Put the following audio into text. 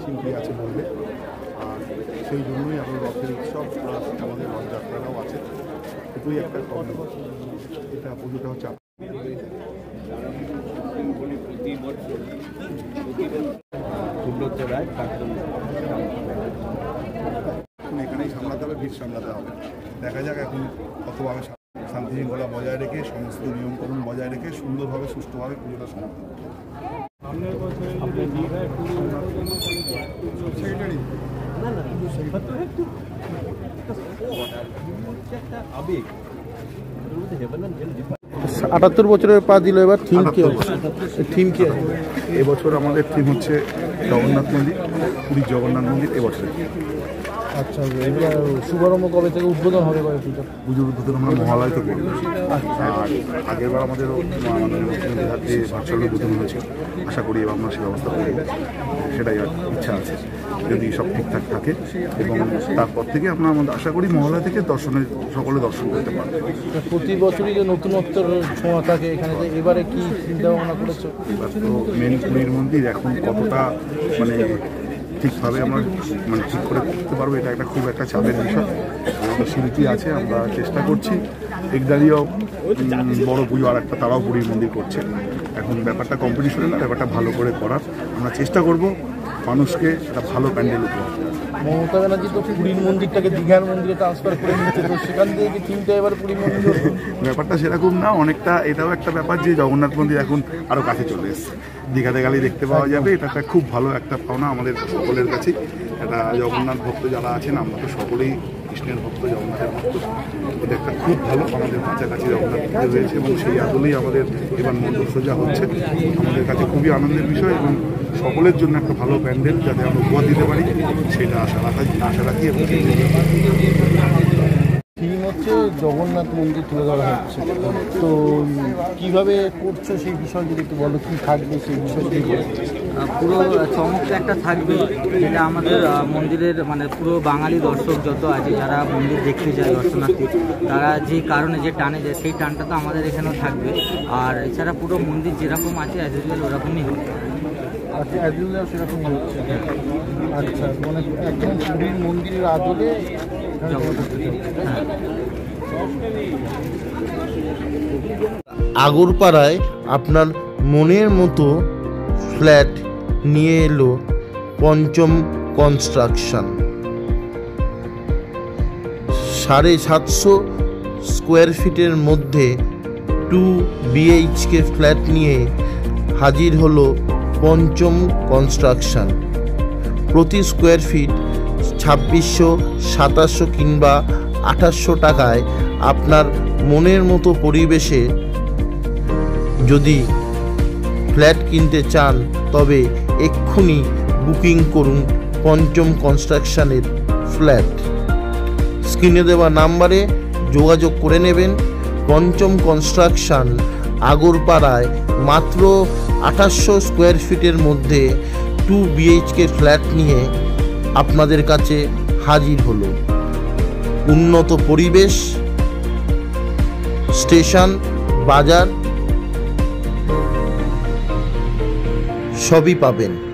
শিল্পী আছে বলবে আর সেই জন্যই আমরা রথের উৎসব প্লাস আমাদের রথযাত্রাটাও আছে দুটোই একটা প্রবলেম এটা পুজোটা হচ্ছে সুব্রত রায় প্রাক্তন এখন এখানেই সামলাতে হবে ভিড় সামলাতে হবে। দেখা যাক এখন কতভাবে শান্তি শৃঙ্খলা বজায় রেখে সমস্ত নিয়মকানুন বজায় রেখে সুন্দরভাবে সুষ্ঠুভাবে পুজোটা সমাপ্ত আবেগ। হেভেন আটাত্তর বছরের পা দিল এবার থিম কি থিম কি এবছর আমাদের থিম হচ্ছে জগন্নাথ মন্দির পুরীর জগন্নাথ মন্দির এবছর। আচ্ছা এবার শুভারম্ভ কবে থেকে উদ্বোধন হবে কবে পুজো? পুজোর উদ্বোধন আমরা মহালয়তে করব। আর আগের বার আমাদের হাতে ভার্চুয়াল উদ্বোধন হয়েছে। আশা করি এবার আমরা সে ব্যবস্থা করব। সেটাই ইচ্ছা আছে। যদি সব ঠিকঠাক থাকে এবং তারপর থেকে আমরা আমাদের আশা করি মহালয় থেকে দর্শনে সকলে দর্শন করতে পারবে। প্রতি বছরই যে নতুনত্বর ছোঁয়া থাকে এখানে তো এবারে কি চিন্তা ভাবনা করেছ? এবার তো মেন পুরীর মন্দির এখন কতটা মানে ঠিকভাবে আমরা মানে ঠিক করে করতে পারব, এটা একটা খুব একটা চাপের বিষয়। আমাদের শিল্পী আছে, আমরা চেষ্টা করছি। একদারিও বড় পুজো আর একটা তারাও পুরীর মন্দির করছে। এখন ব্যাপারটা কম্পিটিশনের না, ব্যাপারটা ভালো করে করার। আমরা চেষ্টা করব। মানুষকে একটা ভালো প্যান্ডেল উপহার মমতা ব্যানার্জি তো পুরীর মন্দিরটাকে দীঘার মন্দিরে ট্রান্সফার করে নিচ্ছে তো সেখান থেকে কি থিমটা এবার পুরীর মন্দির? ব্যাপারটা সেরকম না অনেকটা এটাও একটা ব্যাপার যে জগন্নাথ মন্দির এখন আরও কাছে চলে এসছে। দীঘাতে গেলেই দেখতে পাওয়া যাবে এটা একটা খুব ভালো একটা পাওনা আমাদের সকলের কাছে এটা জগন্নাথ ভক্ত যারা আছেন আমরা তো সকলেই কৃষ্ণের ভক্ত জগন্নাথের ভক্ত। এটা একটা খুব ভালো আমাদের কাছাকাছি জগন্নাথ মন্দির রয়েছে এবং সেই আদলেই আমাদের এবার মণ্ডপ সোজা হচ্ছে। আমাদের কাছে খুবই আনন্দের বিষয় এবং সকলের জন্য একটা ভালো প্যান্ডেল যাতে আমরা উপহার দিতে পারি সেটা আশা রাখা আশা রাখি এবং হচ্ছে জগন্নাথ মন্দির তুলে ধরা হচ্ছে। তো কীভাবে করছ সেই বিষয় যদি একটু বলো কি থাকবে সেই বিষয়টি আহ, পুরো চমকটা একটা থাকবে যেটা আমাদের মন্দিরের মানে পুরো বাঙালি দর্শক যত আছে যারা মন্দির দেখতে যায় দর্শনার্থী তারা যে কারণে যে টানে যায় সেই টানটা তো আমাদের এখানেও থাকবে। আর এছাড়া পুরো মন্দির যেরকম আছে অ্যাজ ইউজুয়াল ওরকমই হবে। আচ্ছা অ্যাজুলাও সেরকম হচ্ছে। আচ্ছা মানে একদম পুরীর মন্দিরের আদলে হ্যাঁ আগরপাড়ায় আপনার মনের মতো ফ্ল্যাট নিয়ে এলো পঞ্চম কনস্ট্রাকশন সাড়ে সাতশো স্কোয়ার ফিটের মধ্যে টু বিএইচকে ফ্ল্যাট নিয়ে হাজির হলো পঞ্চম কনস্ট্রাকশন প্রতি স্কোয়ার ফিট ছাব্বিশশো, সাতাশশো কিংবা আঠাশশো টাকায় আপনার মনের মতো পরিবেশে যদি ফ্ল্যাট কিনতে চান, তবে এক্ষুনি বুকিং করুন পঞ্চম কনস্ট্রাকশনের ফ্ল্যাট। স্ক্রিনে দেওয়া নাম্বারে যোগাযোগ করে নেবেন। পঞ্চম কনস্ট্রাকশন আগরপাড়ায় মাত্র আঠাশশো স্কোয়ার ফিটের মধ্যে টু বিএইচকে ফ্ল্যাট নিয়ে আপনাদের কাছে হাজির হলো। উন্নত পরিবেশ, স্টেশন, বাজার সবই পাবেন।